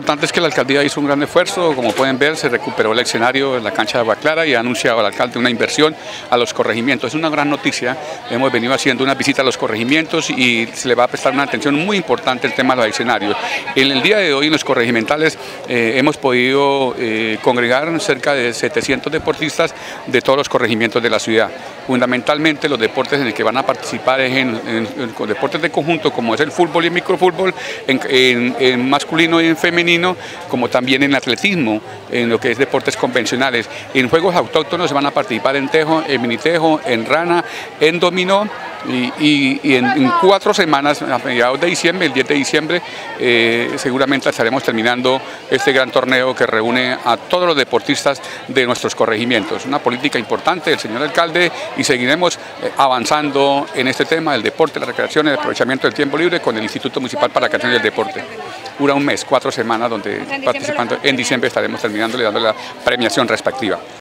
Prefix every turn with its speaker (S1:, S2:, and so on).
S1: importante es que la alcaldía hizo un gran esfuerzo, como pueden ver se recuperó el escenario en la cancha de Agua Clara y ha anunciado al alcalde una inversión a los corregimientos. Es una gran noticia, hemos venido haciendo una visita a los corregimientos y se le va a prestar una atención muy importante el tema de los escenarios. En el día de hoy en los corregimentales eh, hemos podido eh, congregar cerca de 700 deportistas de todos los corregimientos de la ciudad. Fundamentalmente los deportes en los que van a participar es en, deportes de conjunto como es el fútbol y el microfútbol, en, en masculino y en femenino, como también en atletismo, en lo que es deportes convencionales. En juegos autóctonos se van a participar en tejo, en minitejo, en rana, en dominó y, en, cuatro semanas, a mediados de diciembre, el 10 de diciembre, eh, seguramente estaremos terminando este gran torneo que reúne a todos los deportistas de nuestros corregimientos. Una política importante del señor alcalde y seguiremos eh, avanzando en este tema del deporte, la recreación el aprovechamiento del tiempo libre con el Instituto Municipal para la Creación del Deporte. Dura un mes, cuatro semanas, donde participando en diciembre estaremos terminando y dando la premiación respectiva.